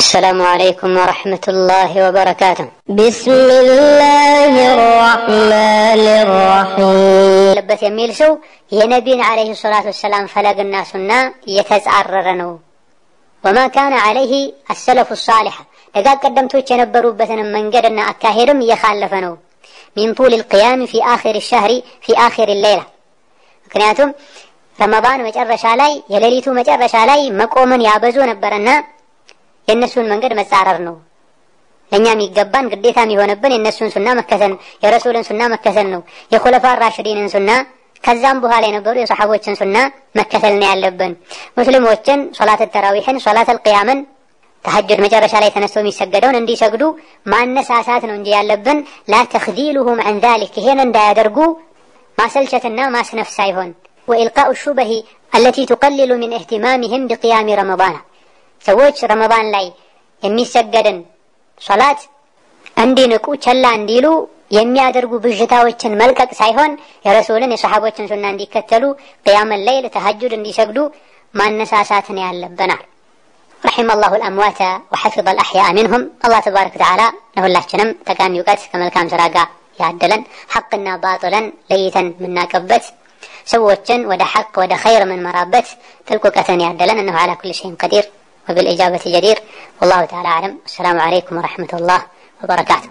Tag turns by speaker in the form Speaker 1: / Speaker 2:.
Speaker 1: السلام عليكم ورحمة الله وبركاته
Speaker 2: بسم الله الرحمن الرحيم
Speaker 1: لبت يميل سو ينبين عليه الصلاة والسلام فلق الناس يتزعررنو وما كان عليه السلف الصالح لقد قدمتوش ينبروا بثنا من قدنا أكاهرم يخالفنو من طول القيام في آخر الشهر في آخر الليلة ምክንያቱም ረመዳን መጨረሻ ላይ የሌሊቱ መጨረሻ ላይ መቆምን ያበዙ ነበረና የእነሱን መንገድ መጻረር ነው። ለእኛ የሚገባን ግዴታ የሚሆንብን የእነሱን ሱና መከተል የረሱልን ሱና መከተል ነው። የኮለፋ ራሽዲንን ሱና ከዛም በኋላ የነበሩ የሰሓቦችን ሱና መከተል ነው ያለብን። ሙስሊሞችን ሶላት ተራዊሕን፣ ሶላት አልቅያምን ተሐጁድ መጨረሻ ላይ ተነስቶ የሚሰገደውን እንዲሰግዱ ማነሳሳት ነው እንጂ ያለብን ላ ተክዚሉሁም ዐን ዛሊክ ይሄን እንዳያደርጉ ማሰልቸትና ማስነፍ ሳይሆን ወኢልቃኡ ሹበሂ አለቲ ቱቀልሉ ሚን እህትማሚህም ቢቅያሚ ረመዳን ሰዎች ረመዳን ላይ የሚሰገድን ሶላት እንዲንቁ ቸላ እንዲሉ የሚያደርጉ ብዥታዎችን መልቀቅ ሳይሆን የረሱልን የሰሓቦችን ሱና እንዲከተሉ ቅያመን ለይል ተሀጁድ እንዲሰግዱ ማነሳሳትን ያለብናል። ረሒመ ላሁ ልአምዋተ ወሐፊظ ልአሕያ ሚንሁም። አላህ ተባረክ ወተዓላ ለሁላችንም ጠቃሚ እውቀት ከመልካም ስራ ጋር ያደለን ሐቅና ባጥለን ለይተን የምናቀበት ሰዎችን ወደ ሐቅ ወደ ኸይር የምንመራበት ጥልቅ እውቀትን ያደለን እነሆ ዓላ ኩል ሸይን ቀዲር وبالإجابة جدير والله تعالى أعلم. السلام عليكم ورحمة الله وبركاته.